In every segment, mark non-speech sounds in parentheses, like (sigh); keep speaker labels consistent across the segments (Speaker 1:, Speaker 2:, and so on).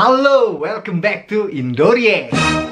Speaker 1: Halo, welcome back to Indorie.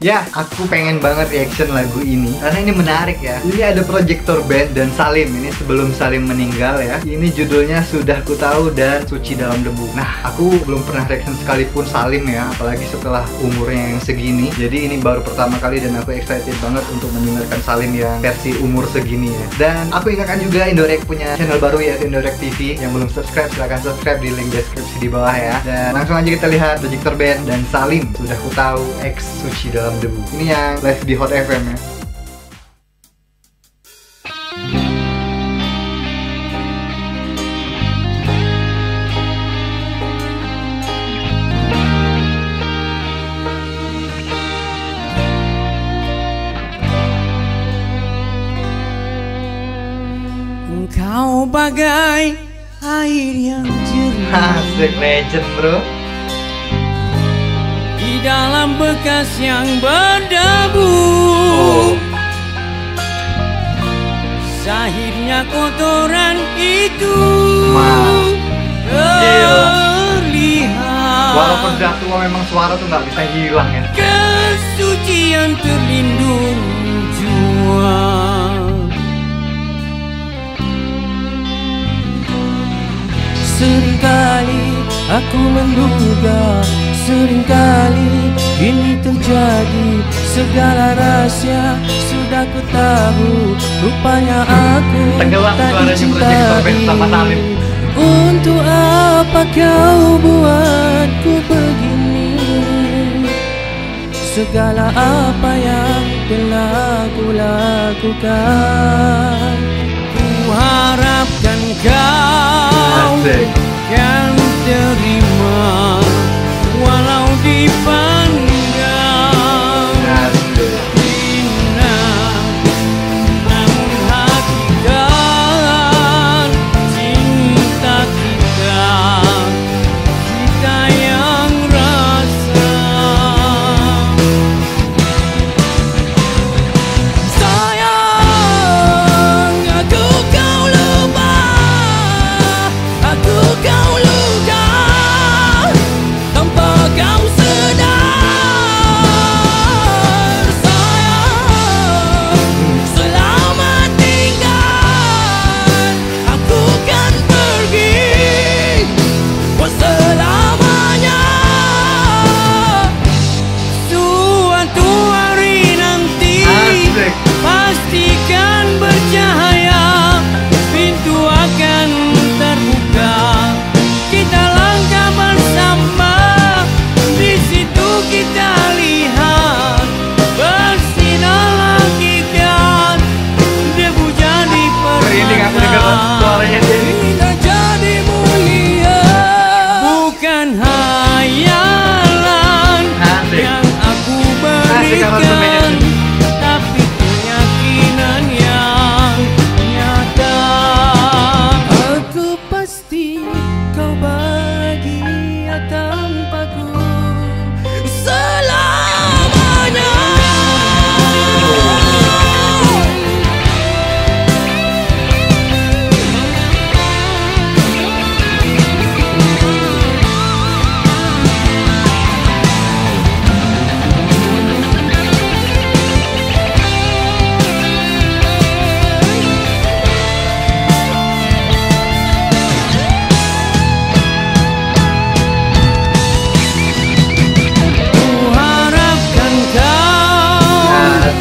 Speaker 1: Ya, aku pengen banget reaction lagu ini karena ini menarik ya. Ini ada Projector Band dan Salim. Ini sebelum Salim meninggal ya. Ini judulnya Sudah Ku Tahu dan Suci Dalam Debu. Nah, aku belum pernah reaction sekalipun Salim ya, apalagi setelah umurnya yang segini. Jadi ini baru pertama kali dan aku excited banget untuk mendengarkan Salim yang versi umur segini ya. Dan aku ingatkan juga Indorek punya channel baru yaitu Indorek TV. Yang belum subscribe silahkan subscribe di link deskripsi di bawah ya. Dan langsung aja kita lihat Projector Band dan Salim Sudah Ku Tahu X Suci Dalam dalam debu. Ini yang live di Hot FM ya.
Speaker 2: Engkau bagai air yang jernih
Speaker 1: Asik legend bro
Speaker 2: dalam bekas yang berdebu.
Speaker 1: Oh.
Speaker 2: Sahirnya kotoran itu
Speaker 1: terlihat. Walaupun sudah tua memang suara tuh nggak bisa hilang ya.
Speaker 2: Kesucian terlindung jua Seringkali aku menduga Seringkali ini terjadi. Segala rahasia sudah ku tahu. Rupanya aku tak dicintai Untuk apa kau buatku begini? Segala apa yang telah ku lakukan Ku harapkan kau Kan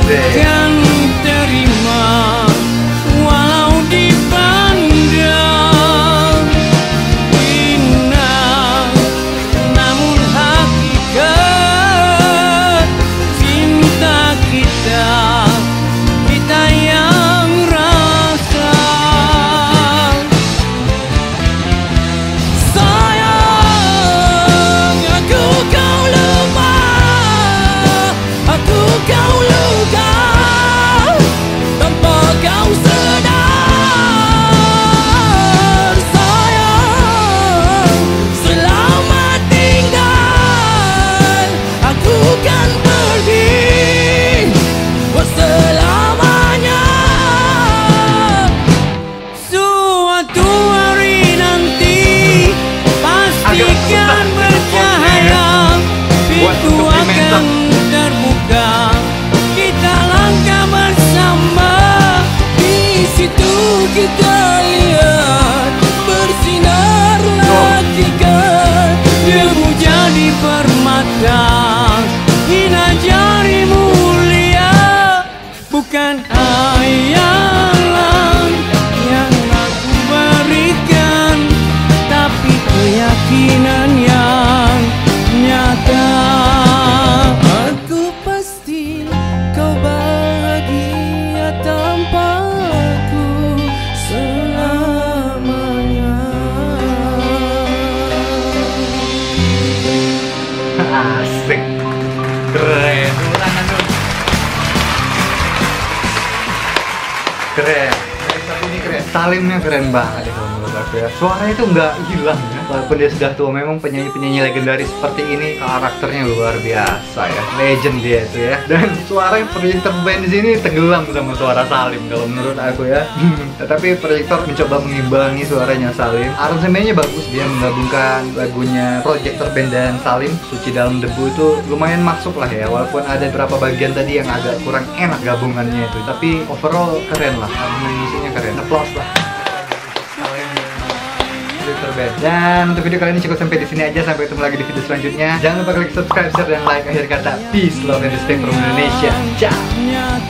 Speaker 2: Yeah. Suatu hari nanti pastikan bercahaya. Pintu akan terbuka. Kita langkah bersama. Di situ kita lihat bersinar lagi jika dia menjadi
Speaker 1: permata. Hina jari mulia. Bukan ayah keyakinan yang nyata. Aku pasti kau bahagia tanpa aku selamanya. Asik. Keren. Keren. Salimnya keren. Banget ya menurut aku ya. Suaranya itu nggak hilang ya. Walaupun dia sudah tua, memang penyanyi-penyanyi legendaris seperti ini karakternya luar biasa ya. Legend dia itu ya. Dan suara proyektor band di sini tenggelam sama suara Salim kalau menurut aku ya. (laughs) Tetapi proyektor mencoba mengimbangi suaranya Salim. Aransemennya bagus, dia menggabungkan lagunya proyektor band dan Salim. Suci dalam debu itu lumayan masuk lah ya. Walaupun ada beberapa bagian tadi yang agak kurang enak gabungannya itu. Tapi overall keren lah. Aransemennya keren. Applause lah. Twitter. Dan untuk video kali ini cukup sampai di sini aja. Sampai ketemu lagi di video selanjutnya. Jangan lupa klik subscribe, share, dan like. Akhir kata, peace, love, and respect from Indonesia. Ciao.